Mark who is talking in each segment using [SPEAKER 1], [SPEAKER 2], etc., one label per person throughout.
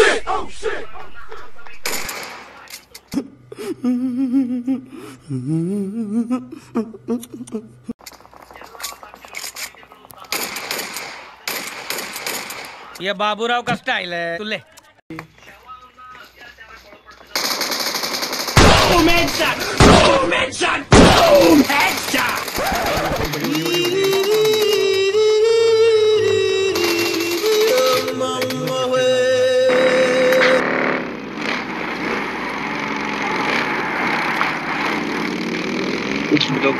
[SPEAKER 1] shit! Oh shit!
[SPEAKER 2] ये बाबूराव का style है तू ले
[SPEAKER 3] Boom headshot! Boom
[SPEAKER 4] headshot! Boom headshot!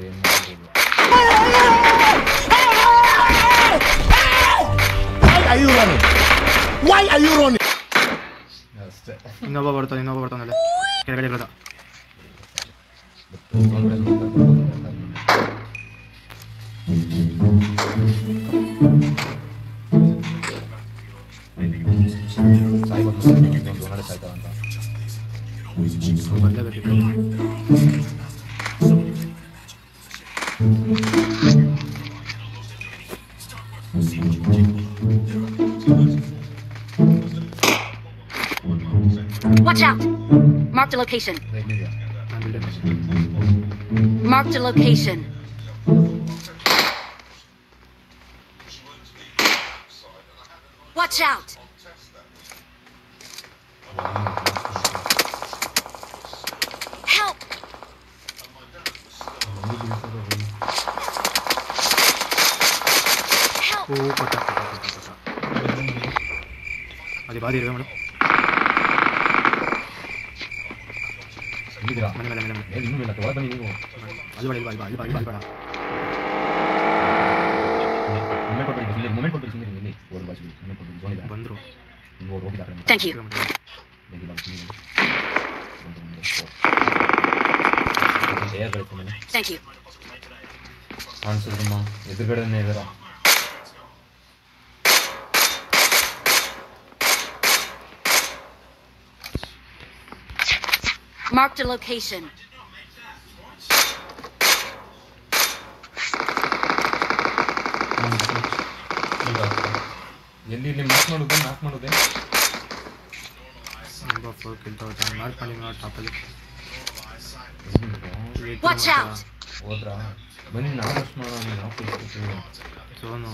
[SPEAKER 4] ನಮಗೂ ಅವ್ರು ಏನು ಮಾಡ್ಬೋದು ಅಷ್ಟೇ
[SPEAKER 3] ಇನ್ನೊಬ್ಬ ಬರ್ತಾನೆ ಇನ್ನೊಬ್ಬ ಬರ್ತಾನಲ್ಲ ಕೆಳಗಡೆ ಇರೋದ ಬರ್ಲೇಬೇಕು
[SPEAKER 5] Watch out! Mark the location. Mark the location. Watch out! Thank you.
[SPEAKER 4] ಬೇಗ ಬಾ, ಸುಮ್ನೆ ಬನ್ನಿ. ಒಂದು, ಒಂದು, four. ಏರ್ ಬೇಕು ಮನೆ
[SPEAKER 5] Thank you.
[SPEAKER 4] ಕಾಣಿಸಿದ್ರಮ್ಮ ಎದುರುಗಡೆನೇ ಇದಾರ
[SPEAKER 5] Marked a location.
[SPEAKER 4] ಎಲ್ಲಿ ಇಲ್ಲಿ ಮಾರ್ಕ್ ಮಾಡೋದು ಮಾರ್ಕ್ ಮಾಡೋದೆ
[SPEAKER 3] ತುಂಬ ಹೋಗ್ತಾನೆ ಮಾರ್ಕ್ ಮಾಡಿ ನೋಡಿ ಟಾಪಲ್ಲಿ
[SPEAKER 5] Watch out!
[SPEAKER 4] ಹೋದ್ರಾ ಬನ್ನಿ ನಾವು ಮಾಡೋಣ ನಾವು
[SPEAKER 3] ಸೋನು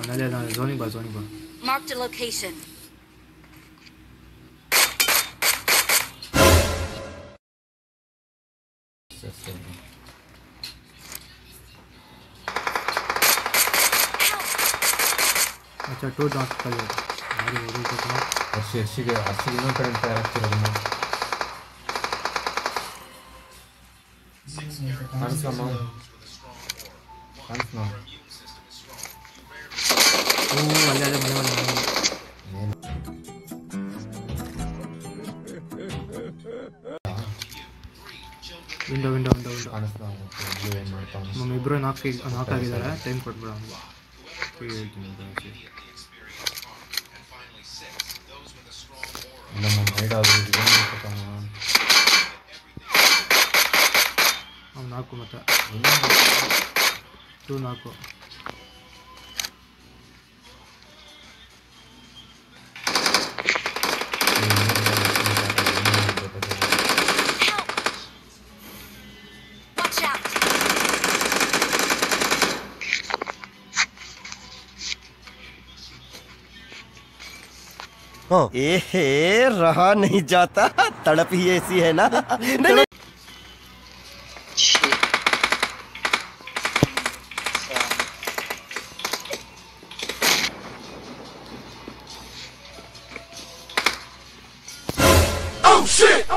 [SPEAKER 3] Angalia na zoning ba zoning ba. Mark the
[SPEAKER 5] location. अच्छा टू
[SPEAKER 3] डॉट कर लो हमारी ओरिजिन को
[SPEAKER 4] करो अच्छी अच्छी के अच्छी दिनों करंट पैर
[SPEAKER 6] अच्छे
[SPEAKER 4] लगने हंस का माउंट हंस माउंट ಅಲ್ಲೇ ಅಲ್ಲೇ ಮನೆ ಮನೆ ಮನೆ ವಿಂಡೋ ವಿಂಡೋ ವಿಂಡೋ ವಿಂಡೋ ನಮ್ಮ ಇಬ್ಬರು ನಾಲ್ಕು ನಾಲ್ಕು ಆಗಿದ್ದಾರೆ ಟೈಮ್ ಕೊಟ್ಬಿಡ ಅವ್ನು ನಾಲ್ಕು ಮತ್ತೆ ಟೂ ನಾಲ್ಕು
[SPEAKER 7] ए रहा नहीं जाता। तड़प ही ऐसी है ना। नहीं,
[SPEAKER 3] Shit.